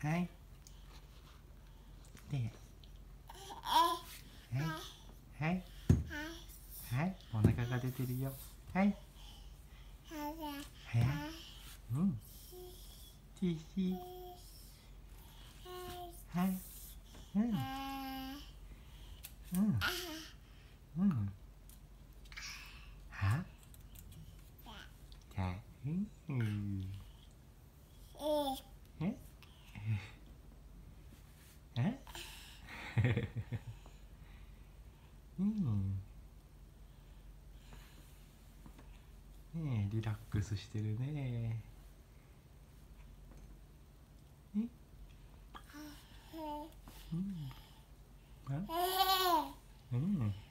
はい。ではい。はい。はい。お腹が出てるよ。はい。はい。うん。チーシはい。うん。うん。うん。はじゃうんええ？うん。ねえリラックスしてるね。え？うん。あうん